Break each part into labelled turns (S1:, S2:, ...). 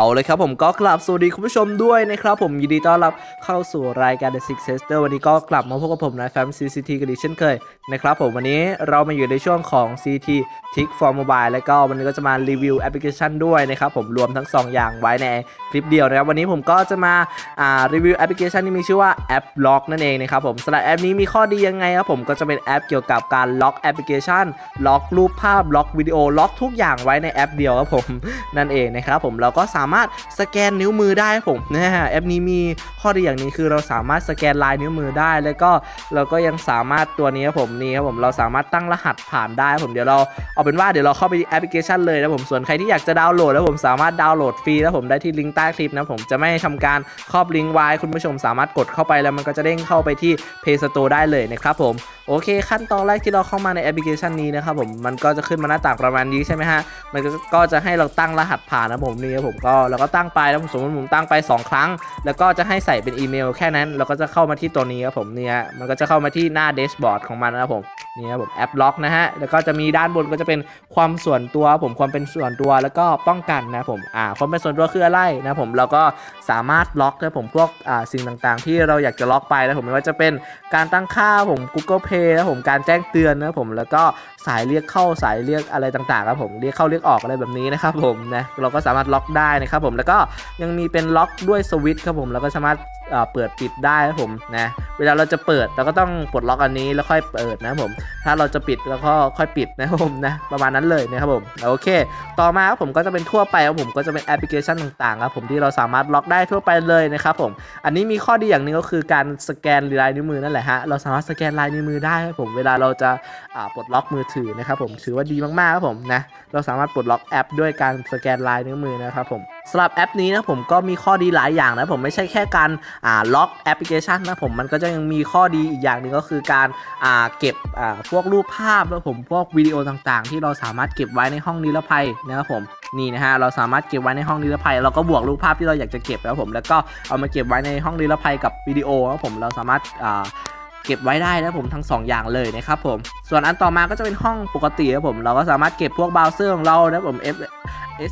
S1: เอาเลยครับผมก็กราบสวัสดีคุณผู้ชมด้วยนะครับผมยินดีต้อนรับเข้าสู่รายการ The Six Sister วันนี้ก็กลับมาพบกับผมนะแฟม ZZT กันอีกเช่นเคยนะครับผมวันนี้เรามาอยู่ในช่วงของ ZZT Trick for Mobile แล้วก็วันนี้ก็จะมารีวิวแอปพลิเคชันด้วยนะครับผมรวมทั้ง 2 อย่างไว้ในคลิปเดียวนะครับวันนี้ผมก็จะมาอ่ารีวิวแอปพลิเคชันที่มีชื่อว่า AppLock นั่นเองนะครับผมสำหรับแอปนี้มีข้อดียังไงครับผมก็จะเป็นแอปเกี่ยวกับการล็อกแอปพลิเคชันล็อกรูปภาพล็อกวิดีโอล็อกทุกอย่างไว้ในแอปเดียวครับผมนั่นเองนะครับผมเราก็สามามารถสแกนนิ้วมือได้ผมนะฮะแอปนี้มีข้อดีอย่างนี้คือเราสามารถสแกนลายนิ้วมือได้ แล้วก็เราก็ยังสามารถตัวนี้ครับผมนี่ครับผมเราสามารถตั้งรหัสผ่านได้ผมเดี๋ยวเราเอาเป็นว่าเดี๋ยวเราเข้าไปแอปพลิเคชันเลยนะผมส่วนใครที่อยากจะดาวน์โหลดแล้วผมสามารถดาวน์โหลดฟรีแล้วผมได้ที่ลิงก์ใต้คลิปนะผมจะไม่ทำการครอบลิงก์ไว้คุณผู้ชมสามารถกดเข้าไปแล้วมันก็จะเด้งเข้าไปที่ Play Store ได้เลยนะครับผม โอเค ขั้นตอนแรกที่เราเข้ามาในแอปพลิเคชันนี้นะครับผมมันก็จะขึ้นมาหน้าต่างประมาณนี้ใช่ไหมฮะมันก็จะให้เราตั้งรหัสผ่านนะผมนี่ครับผมก็เราก็ตั้งไปแล้วผมสมมติผมตั้งไป 2 ครั้ง แล้วก็จะให้ใส่เป็นอีเมล แค่นั้นเราก็จะเข้ามาที่ตัวนี้ครับผมเนี่ยมันก็จะเข้ามาที่หน้า dashboard ของมันนะครับผม นี่ครับผมแอปล็อกนะฮะแล้วก็จะมีด้านบนก็จะเป็นความส่วนตัวผมความเป็นส่วนตัวแล้วก็ป้องกันนะผมอ่าความเป็นส่วนตัวคืออะไรนะผมเราก็สามารถล็อกนะผมพวกอ่าสิ่งต่างๆ ที่เราอยากจะล็อกไปนะผมไม่ว่าจะเป็นการตั้งค่าผม Google Play นะผมการแจ้งเตือนนะผมแล้วก็ สายเรียกเข้าสายเรียกอะไรต่างๆครับผมเรียกเข้าเรียกออกอะไรแบบนี้นะครับผมนะเราก็สามารถล็อกได้นะครับผมแล้วก็ยังมีเป็นล็อกด้วยสวิตช์ครับผมแล้วก็สามารถเอ่อเปิดปิดได้ครับผมนะเวลาเราจะเปิดเราก็ต้องปลดล็อกอันนี้แล้วค่อยเปิดนะครับผม ถ้าเราจะปิดแล้วก็ค่อยปิดนะครับผมนะประมาณนั้นเลยนะครับผมโอเค ต่อมาครับผมก็จะเป็นทั่วไปครับผมก็จะเป็นแอปพลิเคชันต่างๆครับผมที่เราสามารถล็อกได้ทั่วไปเลยนะครับผมอันนี้มีข้อดีอย่างหนึงก็คือการสแกนลายนิ้วมือนั่นแหละฮะเราสามารถสแกนลายนิ้วมือได้ครับผมเวลาเราจะอ่าปลดล็อกมือถือนะครับผมถือว่าดีมากๆครับผมนะเราสามารถปลดล็อกแอป ด้วยการสแกนลายนิ้วมือนะครับผม สำหรับแอปนี้นะผมก็มีข้อดีหลายอย่างนะผมไม่ใช่แค่การอ่าล็อกแอปพลิเคชันนะผมมันก็จะยังมีข้อดีอีกอย่างหนึ่งก็คือการอ่าเก็บอ่าพวกรูปภาพแล้วผมพวกวิดีโอต่างๆ ที่เราสามารถเก็บไว้ในห้องนิรภัยนะครับผมนี่นะฮะเราสามารถเก็บไว้ในห้องนิรภัยเราก็บวกรูปภาพที่เราอยากจะเก็บแล้วผมแล้วก็เอามาเก็บไว้ในห้องนิรภัยกับวิดีโอครับผมเราสามารถอ่าเก็บไว้ได้นะผมทั้ง 2 อย่างเลยนะครับผมส่วนอันต่อมาก็จะเป็นห้องปกติครับผมเราก็สามารถเก็บพวกเบราว์เซอร์ของเรานะผม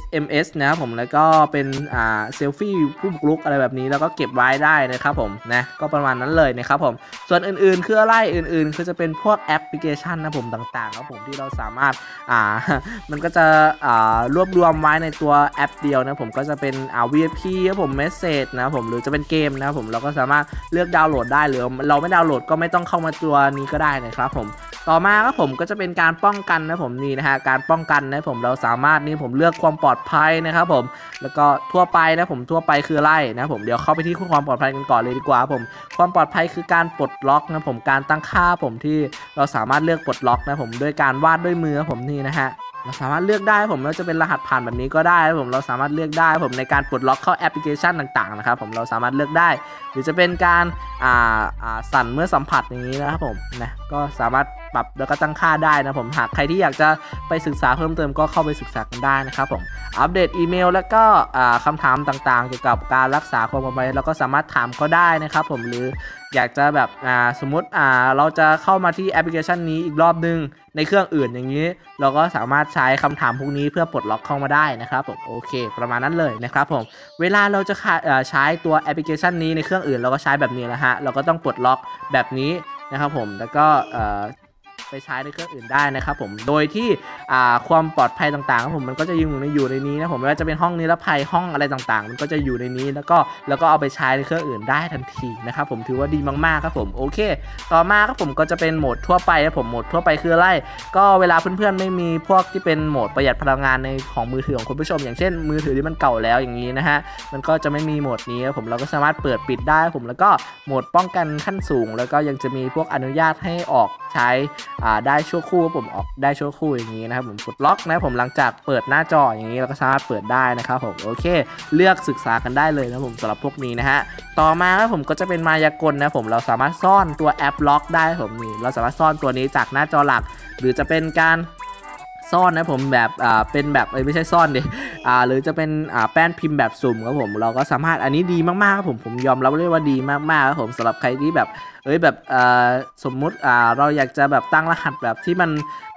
S1: SMS นะครับผมแล้วก็เป็นอ่าเซลฟี่ผู้บุกรุกอะไรแบบนี้แล้วก็เก็บไว้ได้นะครับผมนะก็ประมาณนั้นเลยนะครับผมส่วนอื่นๆ คืออะไรอื่นๆ คือจะเป็นพวกแอปพลิเคชันนะผมต่างๆครับผมที่เราสามารถอ่ามันก็จะอ่ารวบรวมไว้ในตัวแอปเดียวนะผมก็จะเป็นอ่า VIP ครับผม message นะผมหรือจะเป็นเกมนะผมเราก็สามารถเลือกดาวน์โหลดได้หรือเราไม่ดาวน์โหลดก็ไม่ต้องเข้ามาตัวนี้ก็ได้นะครับผมต่อมาครับผมก็จะเป็นการป้องกันนะผมนี่นะฮะการป้องกันนะผมเราสามารถนี่ผมเลือกความปลอดภัยนะครับผมแล้วก็ทั่วไปนะผมทั่วไปคืออะไรนะผมเดี๋ยวเข้าไปที่ความปลอดภัยกันก่อนเลยดีกว่าผมความปลอดภัยคือการปลดล็อกนะผมการตั้งค่าผมที่เราสามารถเลือกปลดล็อกนะผมด้วยการวาดด้วยมือผมนี่นะฮะเราสามารถเลือกได้ผมเราจะเป็นรหัสผ่านแบบนี้ก็ได้ผมเราสามารถเลือกได้ผมในการปลดล็อกเข้าแอปพลิเคชันต่างๆนะครับผมเราสามารถเลือกได้ หรือจะเป็นการอ่าอ่าสั่นเมื่อสัมผัสอย่างนี้นะครับผมนะก็สามารถ ปรับแล้วก็ตั้งค่าได้นะผมหากใครที่อยากจะไปศึกษาเพิ่มเติมก็เข้าไปศึกษากันได้นะครับผมอัปเดตอีเมล แล้วก็อ่าคำถามต่างๆ เกี่ยวกับการรักษาความปลอดภัยเราก็สามารถถามก็ได้นะครับผมหรืออยากจะแบบสมมติเราจะเข้ามาที่แอปพลิเคชันนี้อีกรอบนึงในเครื่องอื่นอย่างนี้ เราก็สามารถใช้คำถามพวกนี้เพื่อปลดล็อกเข้ามาได้นะครับผมโอเค ประมาณนั้นเลยนะครับผมเวลาเราจะาใช้ตัวแอปพลิเคชันนี้ในเครื่องอื่น เราก็ใช้แบบนี้แหละฮะเราก็ต้องปลดล็อกแบบนี้นะครับผมแล้วก็ ไปใช้ในเครื่องอื่นได้นะครับผมโดยที่ความปลอดภัยต่างๆครับผมมันก็จะอยู่ในอยู่ในนี้นะผมไม่ว่าจะเป็นห้องนิรภัยห้องอะไรต่างๆ มันก็จะอยู่ในนี้แล้วก็แล้วก็เอาไปใช้ในเครื่องอื่นได้ทันทีนะครับผมถือว่าดีมากๆครับผมโอเค ต่อมาครับผมก็จะเป็นโหมดทั่วไปครับผมโหมดทั่วไปคืออะไรก็เวลาเพื่อนๆไม่มีพวกที่เป็นโหมดประหยัดพลังงานในของมือถือของคุณผู้ชม อย่างเช่น มือถือที่มันเก่าแล้วอย่างนี้นะฮะมันก็จะไม่มีโหมดนี้ครับผมเราก็สามารถเปิดปิดได้ครับผมแล้วก็โหมดป้องกันขั้นสูง แล้วก็ยังจะมีพวกอนุญาตให้ออกใช้ได้ชั่วคู่ผมออกได้ชั่วคู่อย่างนี้นะครับผมกดล็อกนะผมหลังจากเปิดหน้าจออย่างนี้เราก็สามารถเปิดได้นะครับผมโอเค เลือกศึกษากันได้เลยนะผมสำหรับพวกนี้นะฮะต่อมาครับผมก็จะเป็นมายากลนะผมเราสามารถซ่อนตัวแอปล็อกได้ผมนี่เราสามารถซ่อนตัวนี้จากหน้าจอหลัก หรือจะเป็นการซ่อนนะผมแบบอ่าเป็นแบบเอ้ยไม่ใช่ซ่อนดิอ่าหรือจะเป็นอ่าแป้นพิมพ์แบบสุ่มครับผมเราก็สามารถอันนี้ดีมากๆครับผมผมยอมรับเลยว่าดีมากๆครับผมสำหรับใครที่แบบ เอ้ยแบบอ่าสมมุติอ่าเราอยากจะแบบตั้งรหัสแบบที่มัน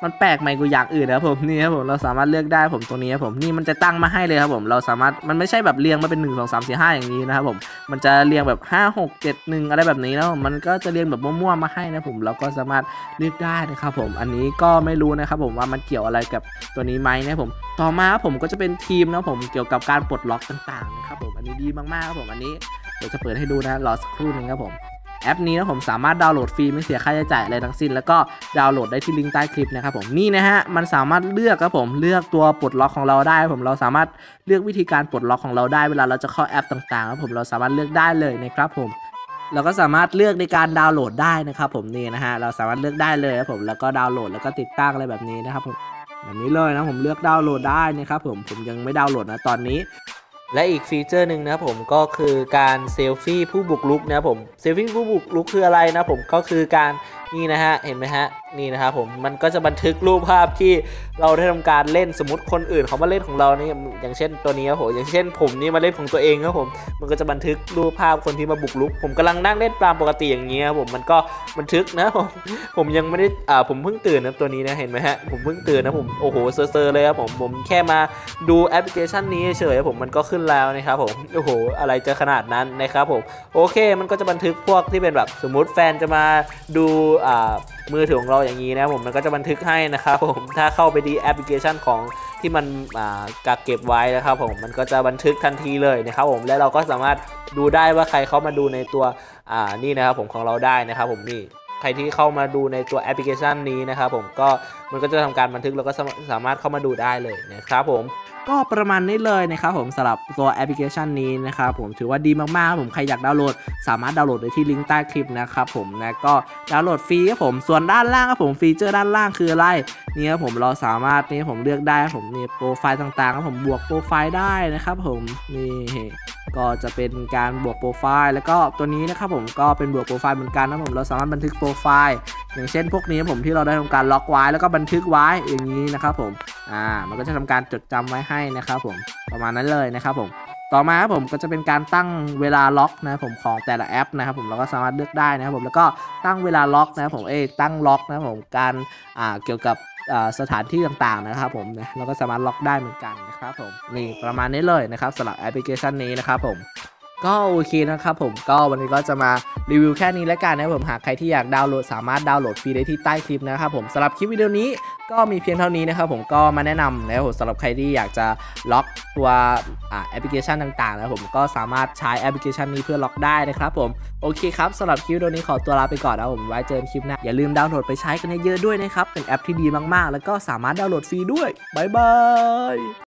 S1: มันแปลกใหม่กว่าอย่างอื่นนะผมนี่ครับผมเราสามารถเลือกได้ผมตรงนี้ครับผมนี่มันจะตั้งมาให้เลยครับผมเราสามารถมันไม่ใช่แบบเรียงมาเป็น 1 2 3 4 5 อย่างนี้นะครับผมมันจะเรียงแบบ 5 6 7 1 อะไรแบบนี้นะผมมันก็จะเรียงแบบมั่วๆมาให้นะผมเราก็สามารถเลือกได้นะครับผมอันนี้ก็ไม่รู้นะครับผมว่ามันเกี่ยวอะไรกับตัวนี้ไหมนะผมต่อมาครับผมก็จะเป็นทีมนะผมเกี่ยวกับการปลดล็อกต่างๆนะครับผมอันนี้ดีมากๆครับผมอันนี้เดี๋ยวจะเปิดให้ดูนะรอสักครู่หนึงครับผม แอปนี้นะผมสามารถดาวน์โหลดฟรีไม่เสียค่าใช้จ่ายอะไรทั้งสิ้น แล้วก็ดาวน์โหลดได้ที่ลิงก์ใต้คลิปนะครับผมนี่นะฮะมันสามารถเลือกครับผมเลือกตัวปลดล็อกของเราได้ผมเราสามารถเลือกวิธีการปลดล็อกของเราได้เวลาเราจะเข้าแอปต่างๆครับผมเราสามารถเลือกได้เลยนะครับผมเราก็สามารถเลือกในการดาวน์โหลดได้นะครับผมนี่นะฮะเราสามารถเลือกได้เลยครับผมแล้วก็ดาวน์โหลดแล้วก็ติดตั้งอะไรแบบนี้นะครับผมแบบนี้เลยนะผมเลือกดาวน์โหลดได้นะครับผมผมยังไม่ดาวน์โหลดนะตอนนี้ และอีกฟีเจอร์หนึ่งนะครับผมก็คือการเซลฟี่ผู้บุกรุกนะครับผมเซลฟี่ผู้บุกรุกคืออะไรนะผมก็คือการ นี่นะฮะ เห็นไหมฮะ นี่นะครับผม มันก็จะบันทึกรูปภาพที่เราได้ทำการเล่น สมมติคนอื่นเขามาเล่นของเรานี่ อย่างเช่นตัวนี้ครับผม อย่างเช่นผมนี่มาเล่นของตัวเองครับผม มันก็จะบันทึกรูปภาพคนที่มาบุกรุก ผมกำลังนั่งเล่นตามปกติอย่างนี้ครับผม มันก็บันทึกนะผม ผมยังไม่ได้ อ่า ผมเพิ่งตื่นนะตัวนี้นะ เห็นไหมฮะ ผมเพิ่งตื่นนะผม โอ้โห เซอร์เลยครับผม ผมแค่มาดูแอปพลิเคชันนี้เฉยๆผม มันก็ขึ้นแล้วนะครับผม โอ้โห อะไรจะขนาดนั้นนะครับผม โอเค มันก็จะบันทึกพวกที่เป็นแบบ สมมติแฟนจะมาดูมือถือของเราอย่างนี้นะผมมันก็จะบันทึกให้นะครับผมถ้าเข้าไปดีแอปพลิเคชันของที่มันกักเก็บไว้นะครับผมมันก็จะบันทึกทันทีเลยนะครับผมและเราก็สามารถดูได้ว่าใครเข้ามาดูในตัวนี่นะครับผมของเราได้นะครับผมนี่ ใครที่เข้ามาดูในตัวแอปพลิเคชันนี้นะครับผมก็มันก็จะทำการบันทึกแล้วก็สามารถเข้ามาดูได้เลยนะครับผมก็ประมาณนี้เลยนะครับผมสำหรับตัวแอปพลิเคชันนี้นะครับผมถือว่าดีมากๆผมใครอยากดาวน์โหลด สามารถดาวน์โหลดได้ที่ลิงก์ใต้คลิปนะครับผมนะก็ดาวน์โหลดฟรีครับผมส่วนด้านล่างครับผมฟีเจอร์ด้านล่างคืออะไรนี่ครับผมเราสามารถนี่ผมเลือกได้ครับผมนี่โปรไฟล์ต่างๆครับผมบวกโปรไฟล์ได้นะครับผมนี่ ก็จะเป็นการบวกโปรไฟล์แล้วก็ตัวนี้นะครับผมก็เป็นบวกโปรไฟล์เหมือนกันนะผมเราสามารถบันทึกโปรไฟล์อย่างเช่นพวกนี้ผมที่เราได้ทำการล็อกไว้แล้วก็บันทึกไว้อย่างนี้นะครับผมอ่ามันก็จะทำการจดจำไว้ให้นะครับผมประมาณนั้นเลยนะครับผมต่อมาครับผมก็จะเป็นการตั้งเวลาล็อกนะครับผมของแต่ละแอปนะครับผมเราก็สามารถเลือกได้นะครับผมแล้วก็ตั้งเวลาล็อกนะครับผมเอ้ยตั้งล็อกนะครับผมการอ่าเกี่ยวกับ สถานที่ต่างๆนะครับผมนะเราก็สามารถล็อกได้เหมือนกันนะครับผมนี่ประมาณนี้เลยนะครับสำหรับแอปพลิเคชันนี้นะครับผม ก็โอเคนะครับผมก็วันนี้ก็จะมารีวิวแค่นี้แล้วกันนะผมหากใครที่อยากดาวน์โหลดสามารถดาวน์โหลดฟรีได้ที่ใต้คลิปนะครับผมสำหรับคลิปวิดีโอนี้ก็มีเพียงเท่านี้นะครับผมก็มาแนะนำนะครับผมสำหรับใครที่อยากจะล็อกตัวแอปพลิเคชันต่างๆนะครับผมก็สามารถใช้แอปพลิเคชันนี้เพื่อล็อกได้นะครับผมโอเคครับสำหรับคลิปวิดีโอนี้ขอตัวลาไปก่อนนะผมไว้เจอกันคลิปหน้าอย่าลืมดาวน์โหลดไปใช้กันเยอะๆด้วยนะครับเป็นแอปที่ดีมากๆ แล้วก็สามารถดาวน์โหลดฟรีด้วยบ๊ายบาย